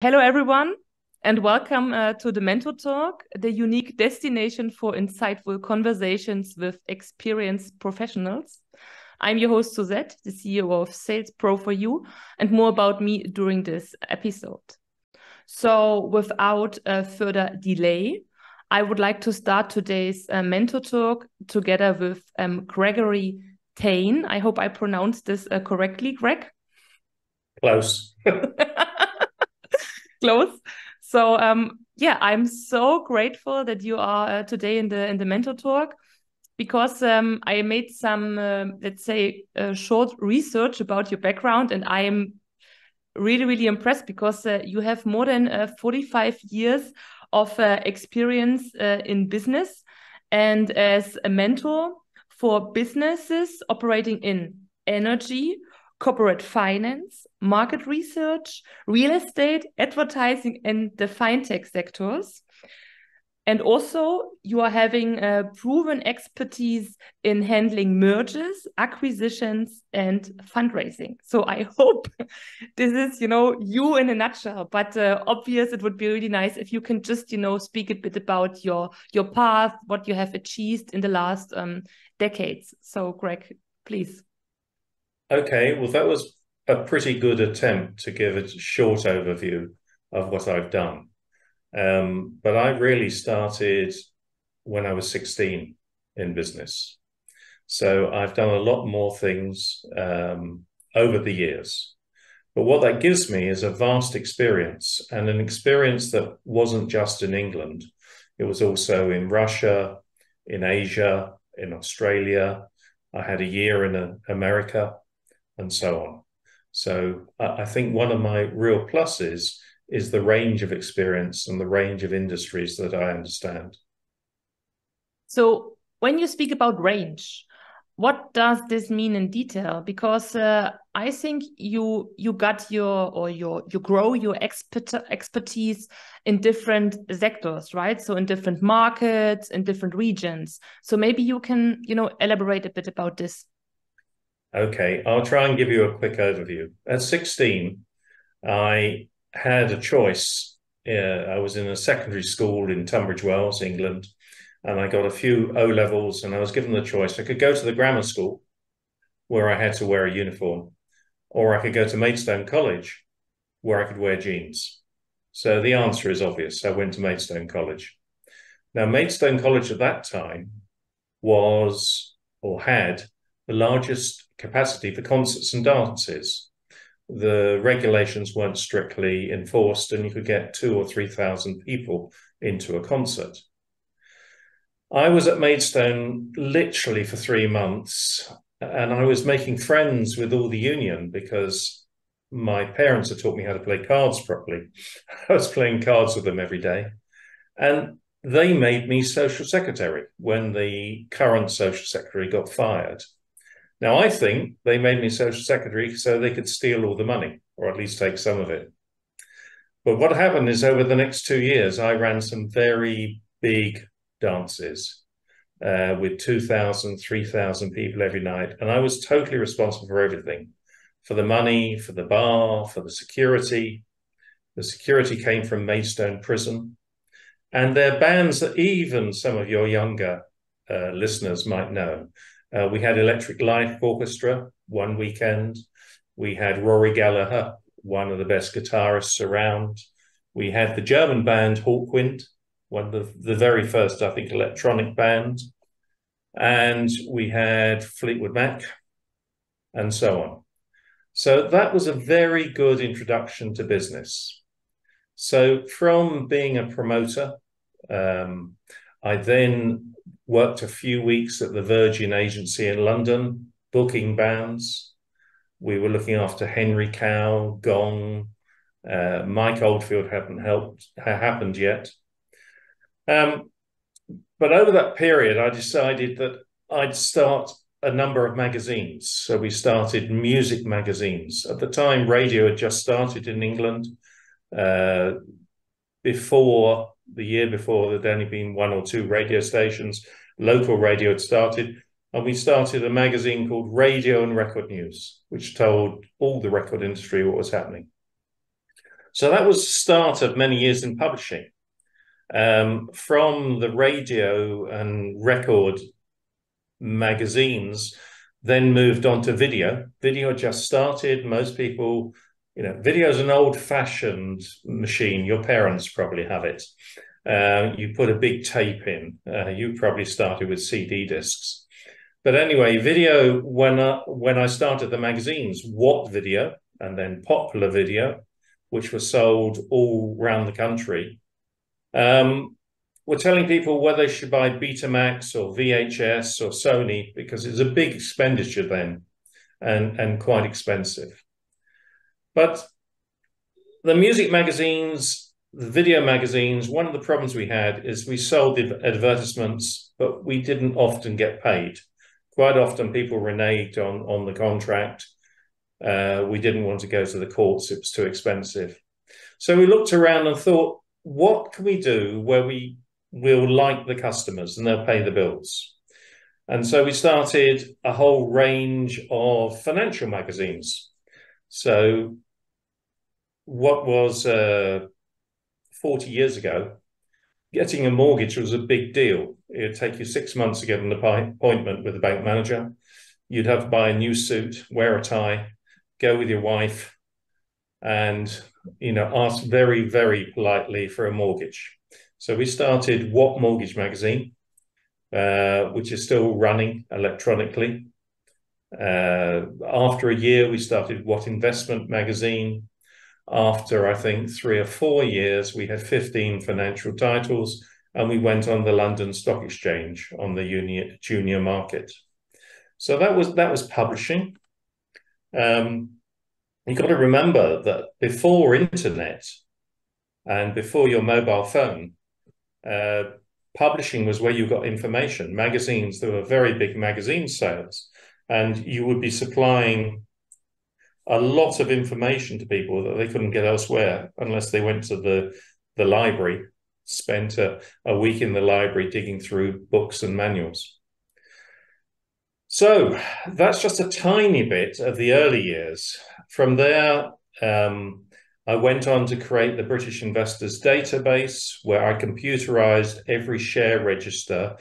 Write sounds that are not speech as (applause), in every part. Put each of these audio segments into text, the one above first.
Hello, everyone, and welcome uh, to the Mentor Talk, the unique destination for insightful conversations with experienced professionals. I'm your host, Suzette, the CEO of Sales Pro for You, and more about me during this episode. So, without uh, further delay, I would like to start today's uh, Mentor Talk together with um, Gregory Tain. I hope I pronounced this uh, correctly, Greg. Close. (laughs) close. So um, yeah, I'm so grateful that you are uh, today in the in the mentor talk because um, I made some uh, let's say uh, short research about your background, and I am really really impressed because uh, you have more than uh, 45 years of experience in business and as a mentor for businesses operating in energy corporate finance, market research, real estate, advertising, and the fintech sectors. And also, you are having a proven expertise in handling mergers, acquisitions, and fundraising. So I (laughs) hope this is, you know, you in a nutshell. But uh, obvious, it would be really nice if you can just, you know, speak a bit about your your path, what you have achieved in the last um, decades. So, Greg, please. Okay, well, that was a pretty good attempt to give a short overview of what I've done. Um, but I really started when I was 16 in business. So I've done a lot more things um, over the years. But what that gives me is a vast experience and an experience that wasn't just in England. It was also in Russia, in Asia, in Australia. I had a year in uh, America and so on. So I think one of my real pluses is the range of experience and the range of industries that I understand. So when you speak about range, what does this mean in detail? Because uh, I think you you got your or your you grow your expert expertise in different sectors, right? So in different markets, in different regions. So maybe you can you know elaborate a bit about this. Okay, I'll try and give you a quick overview. At 16, I had a choice. Uh, I was in a secondary school in Tunbridge Wells, England, and I got a few O levels, and I was given the choice. I could go to the grammar school, where I had to wear a uniform, or I could go to Maidstone College, where I could wear jeans. So the answer is obvious. I went to Maidstone College. Now, Maidstone College at that time was or had the largest capacity for concerts and dances. The regulations weren't strictly enforced, and you could get two or 3,000 people into a concert. I was at Maidstone literally for three months, and I was making friends with all the union because my parents had taught me how to play cards properly. (laughs) I was playing cards with them every day. And they made me social secretary when the current social secretary got fired. Now, I think they made me social secretary so they could steal all the money, or at least take some of it. But what happened is over the next two years, I ran some very big dances uh, with 2,000, 3,000 people every night. And I was totally responsible for everything for the money, for the bar, for the security. The security came from Maidstone Prison. And they're bands that even some of your younger uh, listeners might know. Uh, we had Electric Light Orchestra one weekend. We had Rory Gallagher, one of the best guitarists around. We had the German band Hawkwind, one of the, the very first, I think, electronic band. And we had Fleetwood Mac and so on. So that was a very good introduction to business. So from being a promoter, um, I then worked a few weeks at the Virgin Agency in London, booking bands. We were looking after Henry Cow, Gong. Uh, Mike Oldfield hadn't helped happened yet. Um, but over that period, I decided that I'd start a number of magazines. So we started music magazines. At the time, radio had just started in England. Uh, before the year before, there'd only been one or two radio stations. Local radio had started, and we started a magazine called Radio and Record News, which told all the record industry what was happening. So that was the start of many years in publishing. Um, from the radio and record magazines, then moved on to video. Video just started. Most people, you know, video is an old-fashioned machine. Your parents probably have it. Uh, you put a big tape in. Uh, you probably started with CD discs. But anyway, video, when I, when I started the magazines, What Video, and then Popular Video, which were sold all around the country, um, we're telling people whether they should buy Betamax or VHS or Sony because it's a big expenditure then and, and quite expensive. But the music magazines, the video magazines, one of the problems we had is we sold the advertisements, but we didn't often get paid. Quite often people reneged on, on the contract. Uh, we didn't want to go to the courts, it was too expensive. So we looked around and thought, what can we do where we will like the customers and they'll pay the bills? And so we started a whole range of financial magazines. So what was uh, 40 years ago, getting a mortgage was a big deal. It would take you six months to get an appointment with a bank manager. You'd have to buy a new suit, wear a tie, go with your wife, and you know ask very very politely for a mortgage. So we started What Mortgage magazine, uh, which is still running electronically. Uh, after a year, we started What Investment magazine. After I think three or four years, we had 15 financial titles, and we went on the London Stock Exchange on the junior, market. So that was that was publishing. Um, you've got to remember that before internet and before your mobile phone, uh, publishing was where you got information. Magazines, there were very big magazine sales, and you would be supplying a lot of information to people that they couldn't get elsewhere unless they went to the the library, spent a, a week in the library digging through books and manuals. So that's just a tiny bit of the early years. From there, um, I went on to create the British Investors Database, where I computerized every share register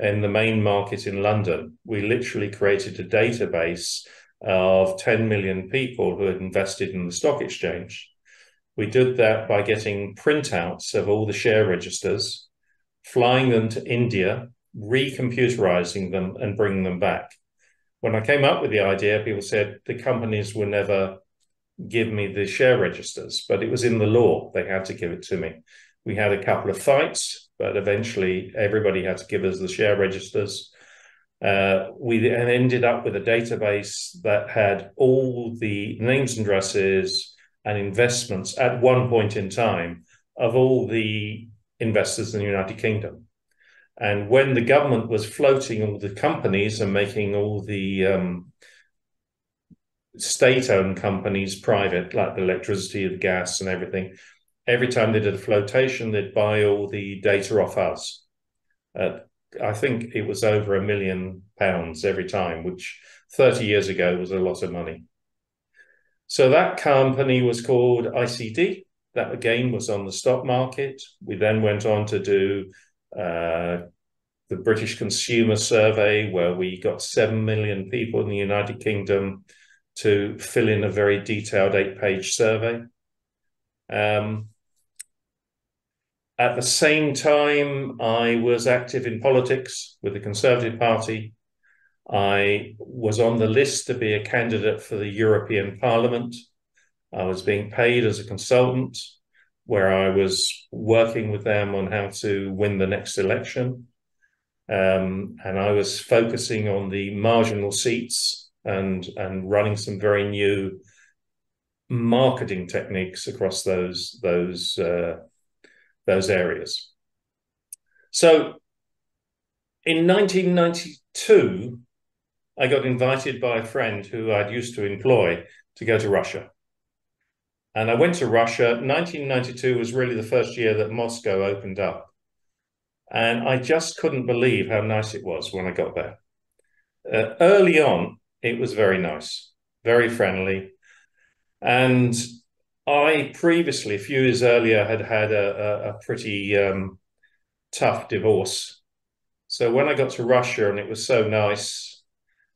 in the main market in London. We literally created a database of 10 million people who had invested in the stock exchange. We did that by getting printouts of all the share registers, flying them to India, recomputerizing them, and bringing them back. When I came up with the idea, people said the companies were never give me the share registers, but it was in the law. They had to give it to me. We had a couple of fights, but eventually everybody had to give us the share registers. Uh, we ended up with a database that had all the names and addresses and investments at one point in time of all the investors in the United Kingdom. And when the government was floating all the companies and making all the um, state-owned companies private, like the electricity, the gas, and everything. Every time they did a flotation, they'd buy all the data off us. Uh, I think it was over a million pounds every time, which 30 years ago was a lot of money. So that company was called ICD. That again was on the stock market. We then went on to do uh, the British Consumer Survey, where we got 7 million people in the United Kingdom to fill in a very detailed eight page survey. Um, at the same time, I was active in politics with the Conservative Party. I was on the list to be a candidate for the European Parliament. I was being paid as a consultant, where I was working with them on how to win the next election. Um, and I was focusing on the marginal seats and and running some very new marketing techniques across those those uh, those areas. So in 1992, I got invited by a friend who I'd used to employ to go to Russia. And I went to Russia. 1992 was really the first year that Moscow opened up. And I just couldn't believe how nice it was when I got there. Uh, early on, it was very nice, very friendly. And I previously, a few years earlier, had had a, a, a pretty um, tough divorce. So when I got to Russia and it was so nice,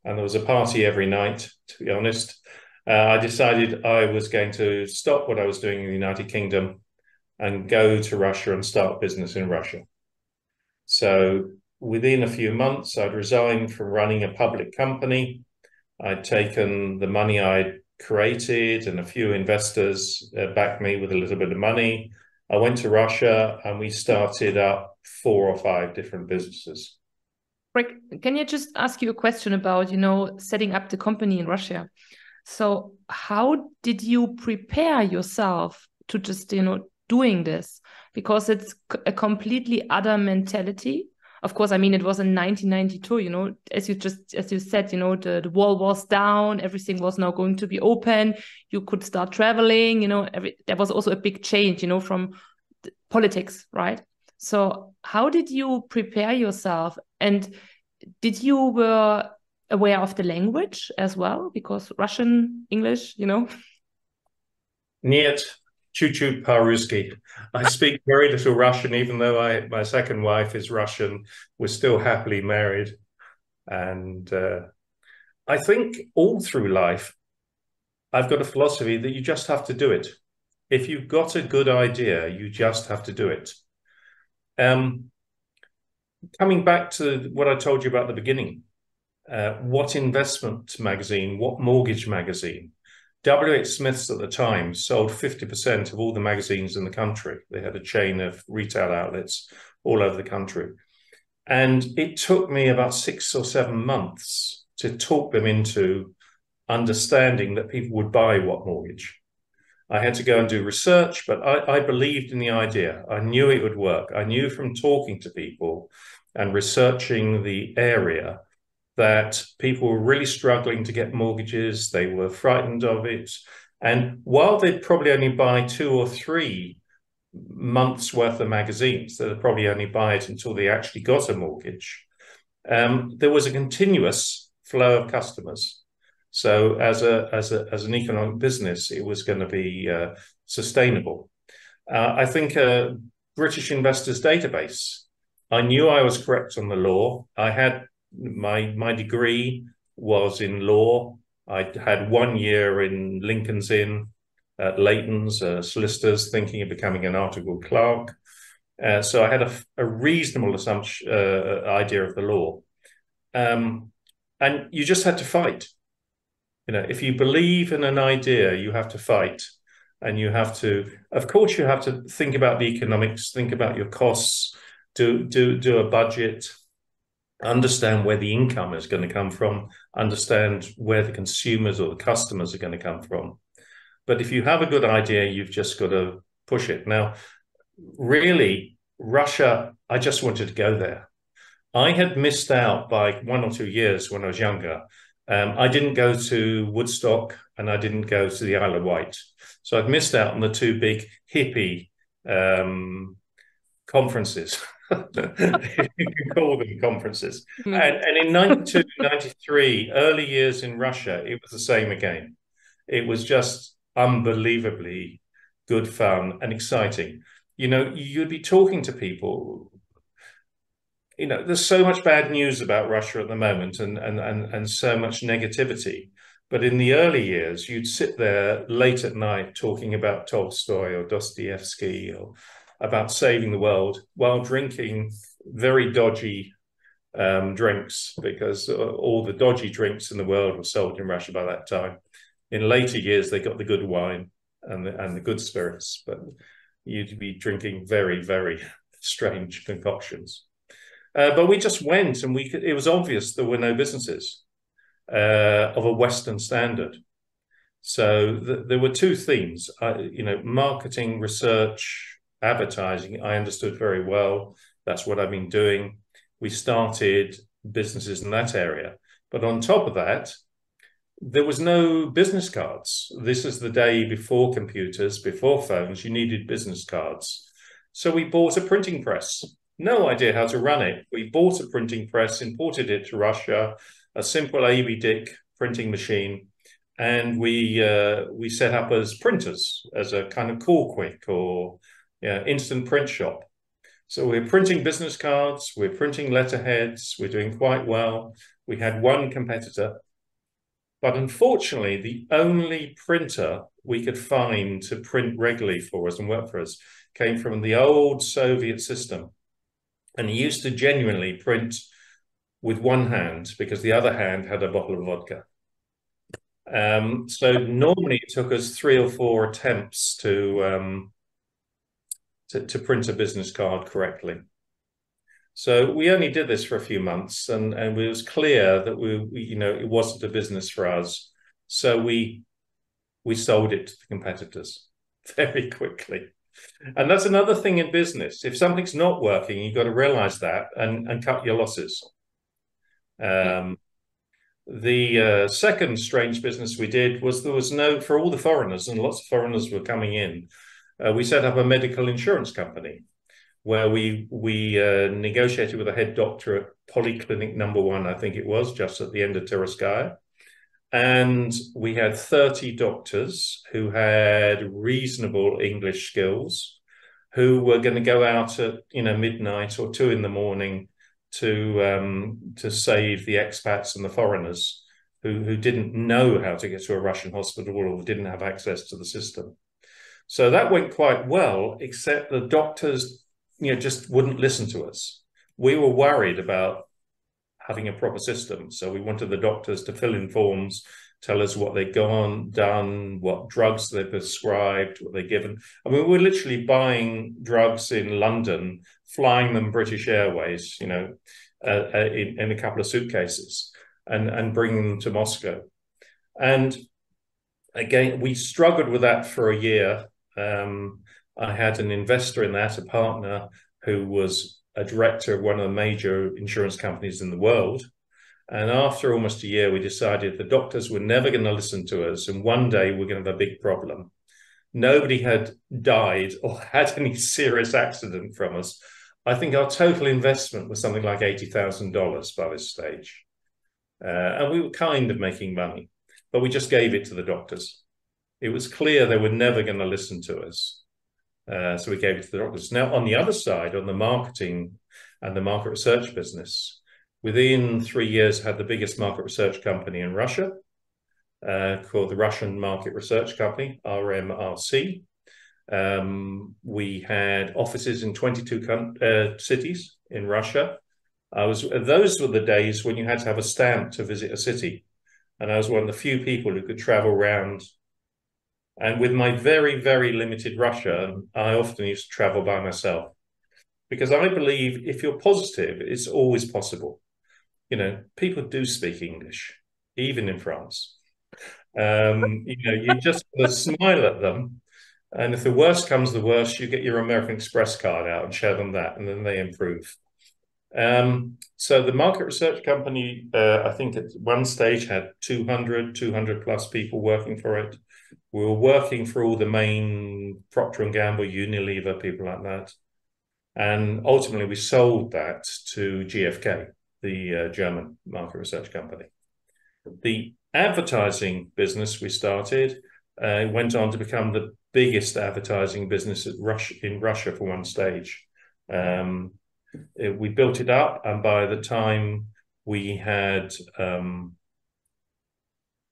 and there was a party every night, to be honest, uh, I decided I was going to stop what I was doing in the United Kingdom and go to Russia and start business in Russia. So within a few months, I'd resigned from running a public company. I'd taken the money I'd created, and a few investors uh, backed me with a little bit of money. I went to Russia and we started up four or five different businesses. Greg, can you just ask you a question about, you know, setting up the company in Russia? So, how did you prepare yourself to just, you know, doing this? Because it's a completely other mentality of course, I mean, it was in 1992, you know, as you just, as you said, you know, the, the wall was down, everything was now going to be open. You could start traveling, you know, every, there was also a big change, you know, from politics, right? So how did you prepare yourself? And did you were aware of the language as well? Because Russian, English, you know? Нет, Chuchu Paruski. I speak very little Russian, even though I, my second wife is Russian. We're still happily married. And uh, I think all through life, I've got a philosophy that you just have to do it. If you've got a good idea, you just have to do it. Um, coming back to what I told you about the beginning, uh, what investment magazine, what mortgage magazine? WH Smith's at the time sold 50% of all the magazines in the country. They had a chain of retail outlets all over the country. And it took me about six or seven months to talk them into understanding that people would buy what mortgage. I had to go and do research, but I, I believed in the idea. I knew it would work. I knew from talking to people and researching the area that people were really struggling to get mortgages. They were frightened of it. And while they'd probably only buy two or three months worth of magazines, they'd probably only buy it until they actually got a mortgage, um, there was a continuous flow of customers. So as a as a as an economic business, it was going to be uh, sustainable. Uh, I think a British investors database. I knew I was correct on the law. I had my my degree was in law. I had one year in Lincoln's Inn at Leighton's uh, solicitors, thinking of becoming an article clerk. Uh, so I had a, a reasonable assumption uh, idea of the law, um, and you just had to fight. You know, if you believe in an idea, you have to fight, and you have to. Of course, you have to think about the economics, think about your costs, do do do a budget, understand where the income is going to come from, understand where the consumers or the customers are going to come from. But if you have a good idea, you've just got to push it. Now, really, Russia, I just wanted to go there. I had missed out by one or two years when I was younger. Um, I didn't go to Woodstock and I didn't go to the Isle of Wight. So I'd missed out on the two big hippie um, conferences. (laughs) you can call them conferences. Mm. And, and in 92, 93, early years in Russia, it was the same again. It was just unbelievably good fun and exciting. You know, you'd be talking to people. You know, there's so much bad news about Russia at the moment and, and, and, and so much negativity. But in the early years, you'd sit there late at night talking about Tolstoy or Dostoevsky or about saving the world while drinking very dodgy um, drinks because uh, all the dodgy drinks in the world were sold in Russia by that time. In later years, they got the good wine and the, and the good spirits, but you'd be drinking very, very (laughs) strange concoctions. Uh, but we just went, and we could, it was obvious there were no businesses uh, of a Western standard. So th- there were two themes, you know, marketing, research, advertising, I understood very well. That's what I've been doing. We started businesses in that area. But on top of that, there was no business cards. This is the day before computers, before phones, you needed business cards. So we bought a printing press. No idea how to run it. We bought a printing press, imported it to Russia, a simple AB Dick printing machine, and we uh, we set up as printers as a kind of Kall Kwik or yeah, instant print shop. So we're printing business cards, we're printing letterheads, we're doing quite well. We had one competitor, but unfortunately, the only printer we could find to print regularly for us and work for us came from the old Soviet system. And he used to genuinely print with one hand because the other hand had a bottle of vodka. Um, so normally it took us three or four attempts to, um, to, to print a business card correctly. So we only did this for a few months, and and it was clear that we, we, you know it wasn't a business for us. So we we sold it to the competitors (laughs) very quickly. And that's another thing in business. If something's not working, you've got to realize that and, and cut your losses. Um, the uh, second strange business we did was there was no, for all the foreigners, and lots of foreigners were coming in, uh, we set up a medical insurance company where we we uh, negotiated with a head doctor at Polyclinic Number One, I think it was, just at the end of Tverskaya. And we had 30 doctors who had reasonable English skills who were going to go out at you know midnight or two in the morning to um, to save the expats and the foreigners who who didn't know how to get to a Russian hospital or didn't have access to the system. So that went quite well, except the doctors, you know, just wouldn't listen to us. We were worried about having a proper system, so we wanted the doctors to fill in forms tell us what they'd gone, done, what drugs they prescribed, what they given. I mean, we are literally buying drugs in London, flying them British Airways, you know, uh, uh, in, in, a couple of suitcases, and and bringing them to Moscow. And again, we struggled with that for a year. Um, I had an investor in that, a partner who was a director of one of the major insurance companies in the world and after almost a year, we decided the doctors were never going to listen to us. And one day we're going to have a big problem. Nobody had died or (laughs) had any serious accident from us. I think our total investment was something like $80,000 by this stage. Uh, and we were kind of making money, but we just gave it to the doctors. It was clear they were never going to listen to us. Uh, so we gave it to the doctors. Now, on the other side, on the marketing and the market research business, Within three years, had the biggest market research company in Russia, uh, called the Russian Market Research Company, RMRC. Um, we had offices in 22 uh, cities in Russia. I was those were the days when you had to have a stamp to visit a city, and I was one of the few people who could travel around. And with my very very limited Russia, I often used to travel by myself because I believe if you're positive, it's always possible you know, people do speak English, even in France. Um, you know, you just (laughs) smile at them. And if the worst comes the worst, you get your American Express card out and show them that, and then they improve. Um, so the market research company, uh, I think at one stage had 200, 200 plus people working for it. We were working for all the main Procter & Gamble, Unilever, people like that. And ultimately we sold that to GfK the uh, German market research company. The advertising business we started uh, went on to become the biggest advertising business Russia, in Russia for one stage. Um, it, we built it up, and by the time we had um,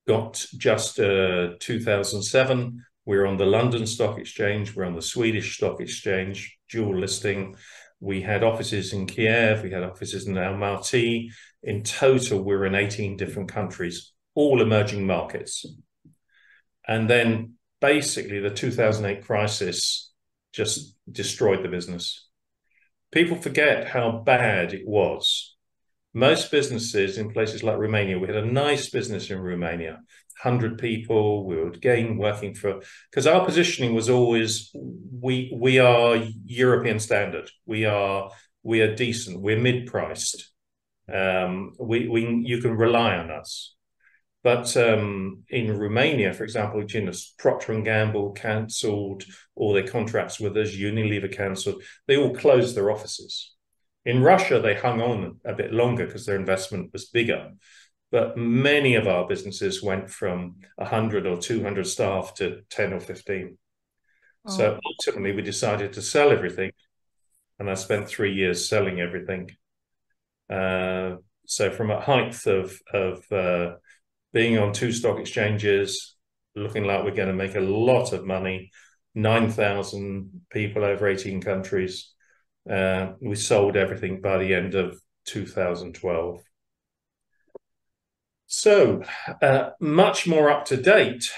got just uh, 2007, We're on the London Stock Exchange, we're on the Swedish Stock Exchange, dual listing. We had offices in Kiev, we had offices in Almaty. In total, we're in 18 different countries, all emerging markets. And then basically, the 2008 crisis just destroyed the business. People forget how bad it was. Most businesses in places like Romania, we had a nice business in Romania, 100 people we would gain working for because our positioning was always we we are european standard we are we are decent we're mid-priced um, we, we you can rely on us but um, in Romania, for example, you know, Procter and Gamble cancelled all their contracts with us. Unilever cancelled. They all closed their offices. In Russia, they hung on a bit longer because their investment was bigger. but many of our businesses went from 100 or 200 staff to 10 or 15. Oh. So ultimately, we decided to sell everything. And I spent three years selling everything. Uh, so from a height of, of uh, being on two stock exchanges, looking like we're going to make a lot of money, 9,000 people over 18 countries. Uh, we sold everything by the end of 2012. So, uh, much more up to date.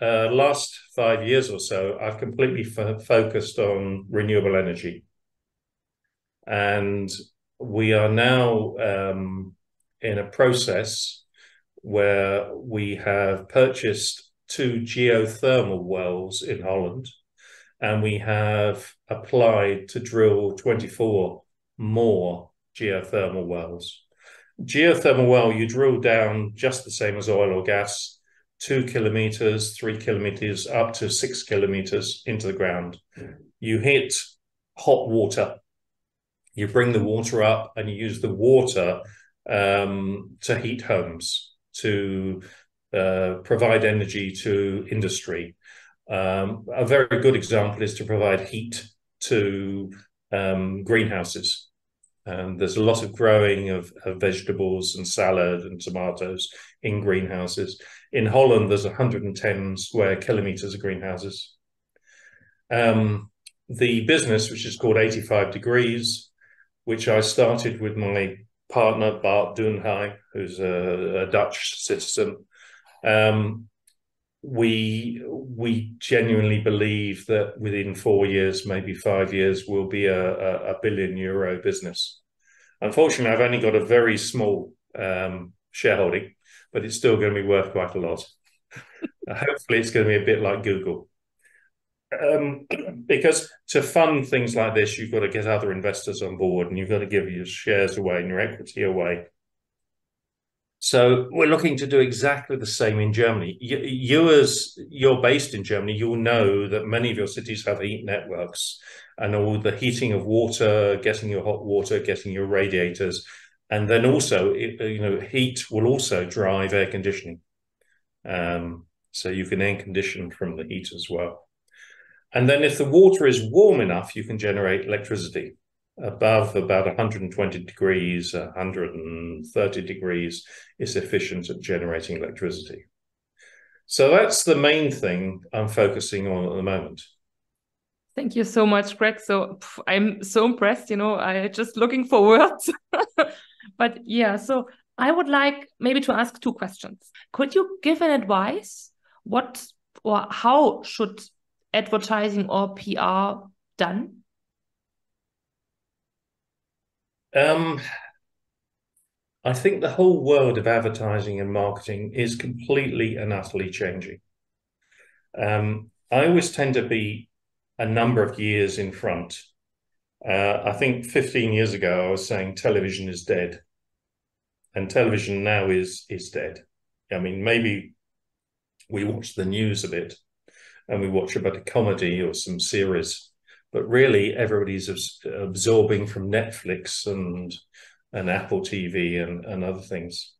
Uh, last five years or so, I've completely focused on renewable energy. And we are now um, in a process where we have purchased two geothermal wells in Holland, and we have applied to drill 24 more geothermal wells. Geothermal well, you drill down just the same as oil or gas, two kilometers, three kilometers, up to six kilometers into the ground. You hit hot water. You bring the water up and you use the water um, to heat homes, to uh, provide energy to industry. Um, a very good example is to provide heat to um, greenhouses. And there's a lot of growing of, of, vegetables and salad and tomatoes in greenhouses. In Holland, there's 110 square kilometers of greenhouses. Um, the business, which is called 85 Degrees, which I started with my partner, Bart Doenhaai, who's a, a Dutch citizen, um, we we genuinely believe that within four years, maybe five years, we'll be a, a, a billion euro business. Unfortunately, I've only got a very small um, shareholding, but it's still going to be worth quite a lot. (laughs) Hopefully, it's going to be a bit like Google. Um, (clears throat) because to fund things like this, you've got to get other investors on board and you've got to give your shares away and your equity away. So we're looking to do exactly the same in Germany. You, you, as you're based in Germany, you'll know that many of your cities have heat networks and all the heating of water, getting your hot water, getting your radiators, and then also, you know, heat will also drive air conditioning. Um, so you can air condition from the heat as well. And then if the water is warm enough, you can generate electricity above about 120 degrees, 130 degrees is efficient at generating electricity. So that's the main thing I'm focusing on at the moment. Thank you so much, Greg. So I'm so impressed. You know, I just looking for (laughs) words. but yeah, so I would like maybe to ask two questions. Could you give an advice? What or how should advertising or PR done? Um, I think the whole world of advertising and marketing is completely and utterly changing. Um, I always tend to be a number of years in front. Uh, I think 15 years ago, I was saying television is dead, and television now is is dead. I mean, maybe we watch the news a bit, and we watch about a bit of comedy or some series, but really everybody's absorbing from Netflix and and Apple TV and, and other things.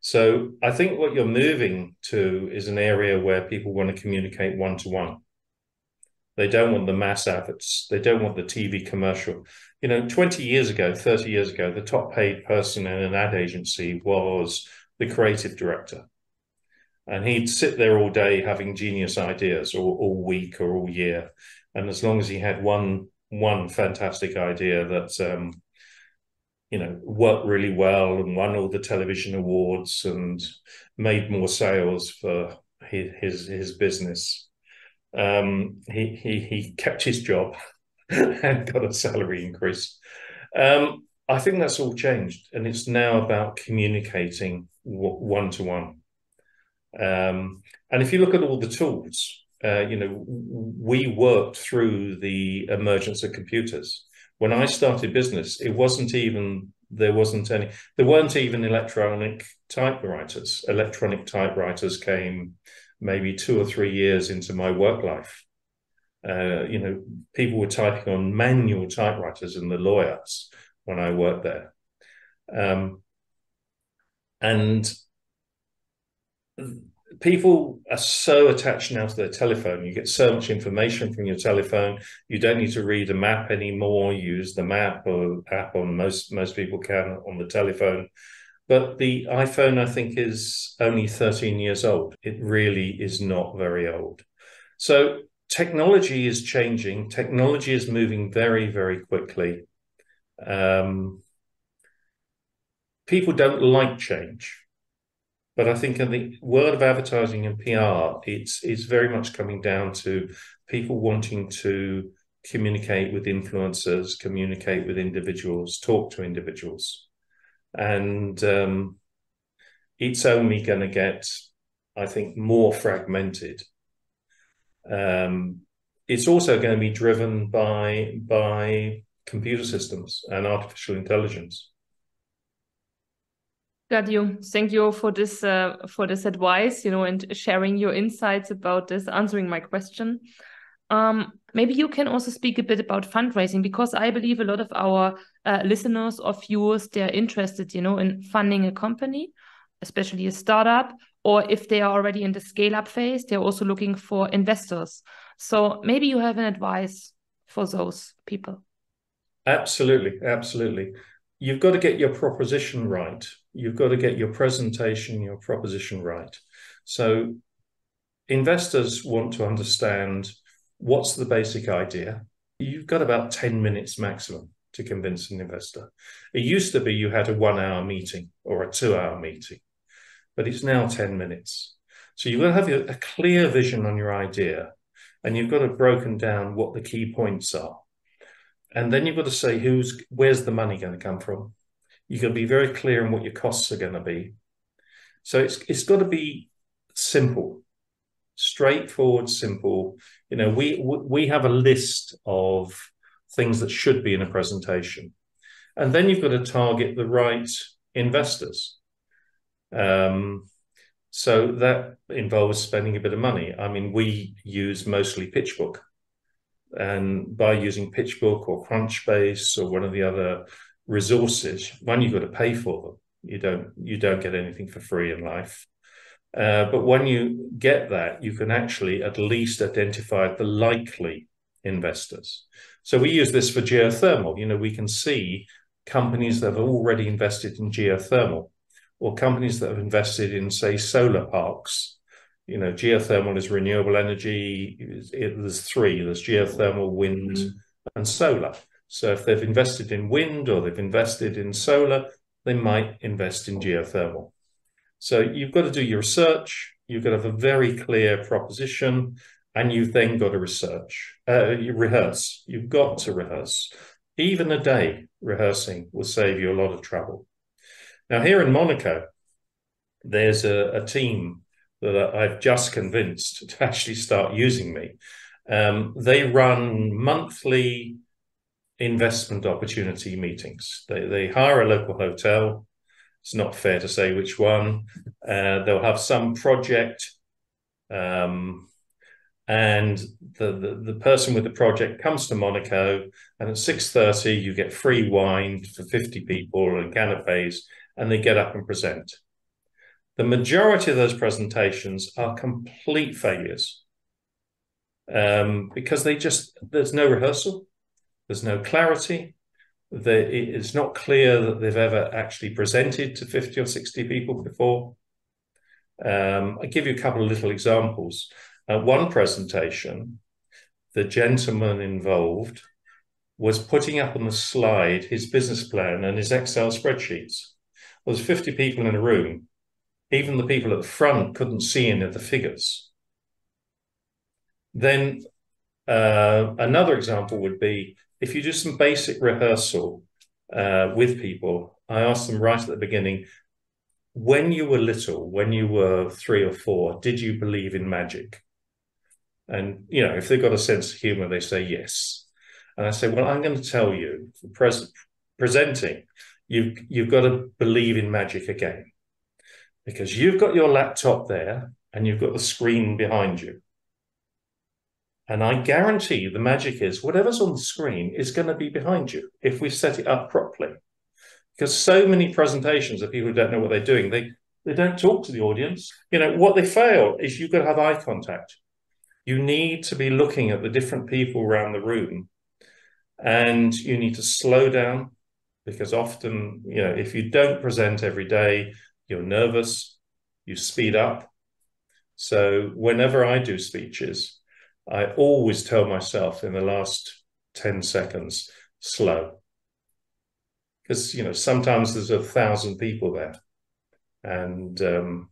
So I think what you're moving to is an area where people want to communicate one to one. They don't want the mass efforts. They don't want the TV commercial. You know, 20 years ago, 30 years ago, the top paid person in an ad agency was the creative director. And he'd sit there all day having genius ideas or all week or all year and as long as he had one one fantastic idea that um, you know worked really well and won all the television awards and made more sales for his his, his business, um, he he he kept his job (laughs) and got a salary increase. Um, I think that's all changed, and it's now about communicating one to one. And if you look at all the tools, uh, you know, we worked through the emergence of computers. When I started business, it wasn't even there wasn't any there weren't even electronic typewriters. Electronic typewriters came maybe two or three years into my work life. Uh, you know, people were typing on manual typewriters in the lawyers when I worked there. Um, and people are so attached now to their telephone. You get so much information from your telephone. You don't need to read a map anymore. Use the map or app on most most people can on the telephone. But the iPhone, I think, is only 13 years old. It really is not very old. So technology is changing. Technology is moving very, very quickly. Um, people don't like change but I think in the world of advertising and PR, it's it's very much coming down to people wanting to communicate with influencers, communicate with individuals, talk to individuals, and um, it's only going to get, I think, more fragmented. Um, it's also going to be driven by by computer systems and artificial intelligence. Got you. Thank you for this uh, for this advice, you know, and sharing your insights about this, answering my question. Um, maybe you can also speak a bit about fundraising because I believe a lot of our uh, listeners or viewers they're interested, you know, in funding a company, especially a startup, or if they are already in the scale up phase, they're also looking for investors. So maybe you have an advice for those people. Absolutely, absolutely. You've got to get your proposition right you've got to get your presentation, your proposition right. So investors want to understand what's the basic idea. You've got about 10 minutes maximum to convince an investor. It used to be you had a one hour meeting or a two hour meeting, but it's now 10 minutes. So you've got to have a clear vision on your idea and you've got to broken down what the key points are. And then you've got to say who's where's the money going to come from? You've got to be very clear on what your costs are going to be. So it's it's got to be simple, straightforward, simple. You know, we we have a list of things that should be in a presentation, and then you've got to target the right investors. Um, so that involves spending a bit of money. I mean, we use mostly PitchBook, and by using PitchBook or Crunchbase or one of the other resources, one you've got to pay for them. You don't you don't get anything for free in life. Uh, but when you get that, you can actually at least identify the likely investors. So we use this for geothermal. You know, we can see companies that have already invested in geothermal or companies that have invested in, say, solar parks. You know, geothermal is renewable energy. It, there's three. There's geothermal, wind, mm. and solar. So if they've invested in wind or they've invested in solar, they might invest in geothermal. So you've got to do your research. You've got to have a very clear proposition, and you've then got to research. Uh, you rehearse. You've got to rehearse. Even a day rehearsing will save you a lot of trouble. Now here in Monaco, there's a, a team that I've just convinced (laughs) to actually start using me. Um, they run monthly investment opportunity meetings. They, they hire a local hotel. It's not fair to say which one. Uh, they'll have some project, um, and the, the, the person with the project comes to Monaco, and at six thirty you get free wine for fifty people and canapes, and they get up and present. The majority of those presentations are complete failures um, because they just there's no rehearsal there's no clarity. it's not clear that they've ever actually presented to 50 or 60 people before. Um, I give you a couple of little examples. Uh, one presentation, the gentleman involved was putting up on the slide his business plan and his Excel spreadsheets. Well, there's 50 people in a room. Even the people at the front couldn't see any of the figures. Then uh, another example would be if you do some basic rehearsal uh, with people, I ask them right at the beginning, when you were little, when you were three or four, did you believe in magic? And, you know, if they've got a sense of humor, they say yes. And I say, well, I'm going to tell you, pres- presenting, you've, you've got to believe in magic again. Because you've got your laptop there and you've got the screen behind you. And I guarantee you the magic is whatever's on the screen is going to be behind you if we set it up properly. Because so many presentations of people who don't know what they're doing, they They don't talk to the audience. You know, what they fail is you've got to have eye contact. You need to be looking at the different people around the room and you need to slow down because often, you know, if you don't present every day, you're nervous, you speed up. So whenever I do speeches, I always tell myself in the last 10 seconds, slow. Because, you know, sometimes there's a thousand people there. And, um,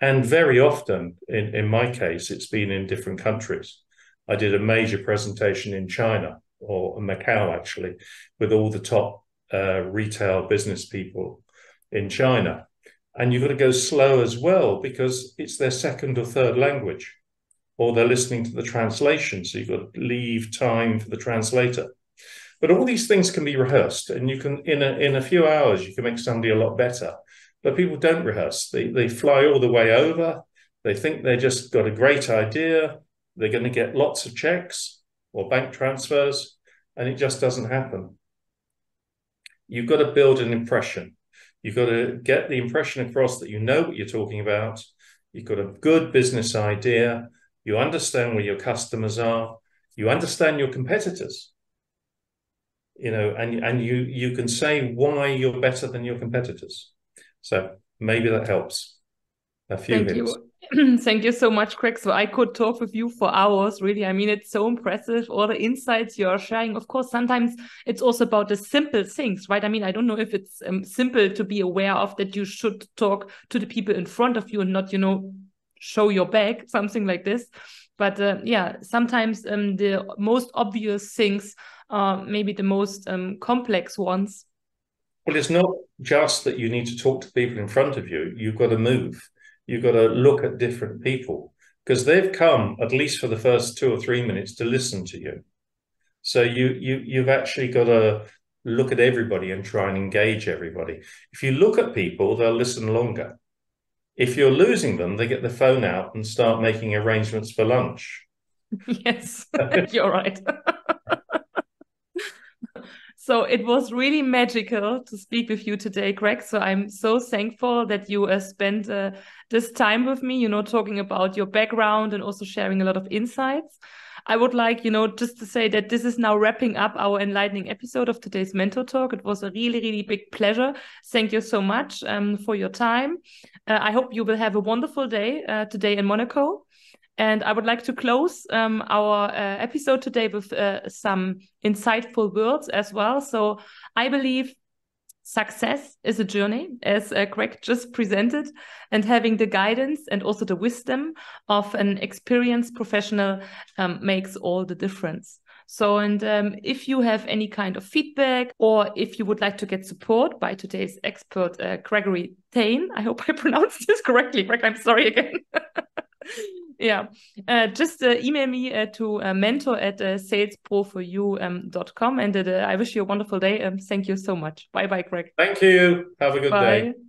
and very often, in, in my case, it's been in different countries. I did a major presentation in China or Macau, actually, with all the top uh, retail business people in China. And you've got to go slow as well because it's their second or third language, or they're listening to the translation. So you've got to leave time for the translator. But all these things can be rehearsed, and you can in a in a few hours you can make somebody a lot better. But people don't rehearse. They they fly all the way over. They think they just got a great idea. They're going to get lots of checks or bank transfers, and it just doesn't happen. You've got to build an impression. You've got to get the impression across that you know what you're talking about. You've got a good business idea. You understand where your customers are. You understand your competitors. You know, and and you you can say why you're better than your competitors. So maybe that helps. A few Thank hints. you. (clears throat) Thank you so much, Greg. So I could talk with you for hours, really. I mean, it's so impressive, all the insights you're sharing. Of course, sometimes it's also about the simple things, right? I mean, I don't know if it's um, simple to be aware of that you should talk to the people in front of you and not, you know, show your back, (laughs) something like this. But uh, yeah, sometimes um, the most obvious things are maybe the most um, complex ones. Well, it's not just that you need to talk to people in front of you, you've got to move you've got to look at different people because they've come at least for the first two or three minutes to listen to you. So you you you've actually got to look at everybody and try and engage everybody. If you look at people, they'll listen longer. If you're losing them, they get the phone out and start making arrangements for lunch. (laughs) Yes, (laughs) you're right. (laughs) So it was really magical to speak with you today, Greg. So I'm so thankful that you uh, spent uh, this time with me, you know, talking about your background and also sharing a lot of insights. I would like, you know, just to say that this is now wrapping up our enlightening episode of today's Mentor Talk. It was a really, really big pleasure. Thank you so much um, for your time. Uh, I hope you will have a wonderful day uh, today in Monaco. And I would like to close um, our uh, episode today with uh, some insightful words as well. So I believe success is a journey, as uh, Greg just presented, and having the guidance and also the wisdom of an experienced professional um, makes all the difference. So, and um, if you have any kind of feedback or if you would like to get support by today's expert, uh, Gregory Thain, I hope I (laughs) pronounced this correctly, Greg, I'm sorry again. (laughs) yeah. Uh, just uh, email me uh, to uh, mentor at uh, salespro4u.com um, and uh, i wish you a wonderful day um, thank you so much. Bye bye greg. Thank you. Have a good bye. day